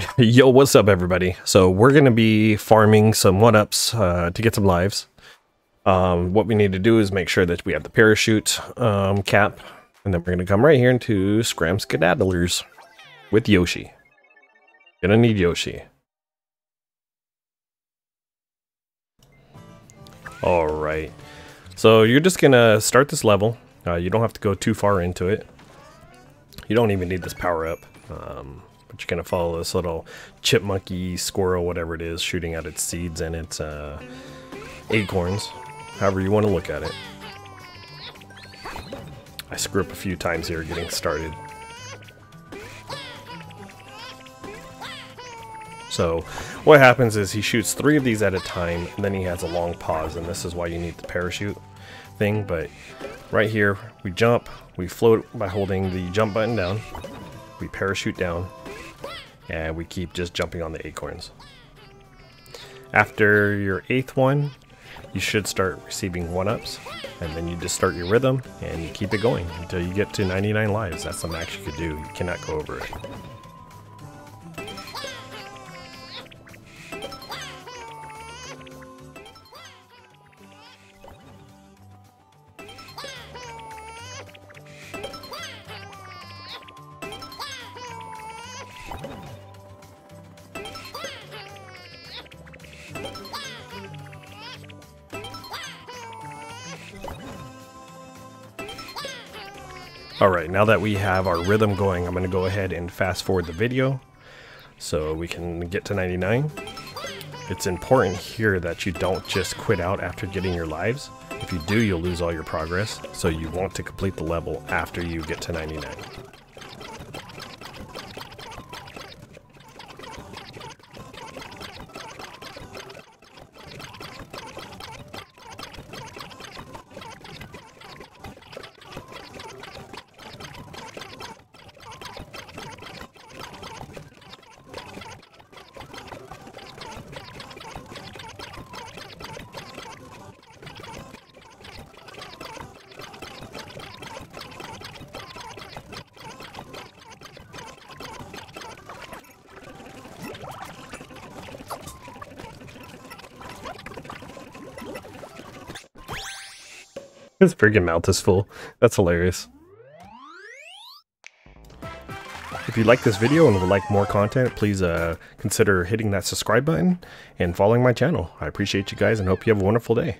Yo, what's up, everybody? So we're gonna be farming some one-ups uh, to get some lives. Um, what we need to do is make sure that we have the parachute um, cap, and then we're gonna come right here into Scram Skedaddlers with Yoshi. Gonna need Yoshi. All right. So you're just gonna start this level. Uh, you don't have to go too far into it. You don't even need this power up. Um, but you're to follow this little chipmunky, squirrel, whatever it is, shooting at its seeds and its uh, acorns, however you want to look at it. I screw up a few times here getting started. So what happens is he shoots three of these at a time, and then he has a long pause, and this is why you need the parachute thing. But right here, we jump, we float by holding the jump button down, we parachute down, and we keep just jumping on the acorns. After your eighth one, you should start receiving one-ups, and then you just start your rhythm, and you keep it going until you get to 99 lives. That's the max you could do. You cannot go over it. Alright, now that we have our rhythm going, I'm going to go ahead and fast forward the video so we can get to 99. It's important here that you don't just quit out after getting your lives. If you do, you'll lose all your progress, so you want to complete the level after you get to 99. His freaking mouth is full. That's hilarious. If you like this video and would like more content, please uh, consider hitting that subscribe button and following my channel. I appreciate you guys and hope you have a wonderful day.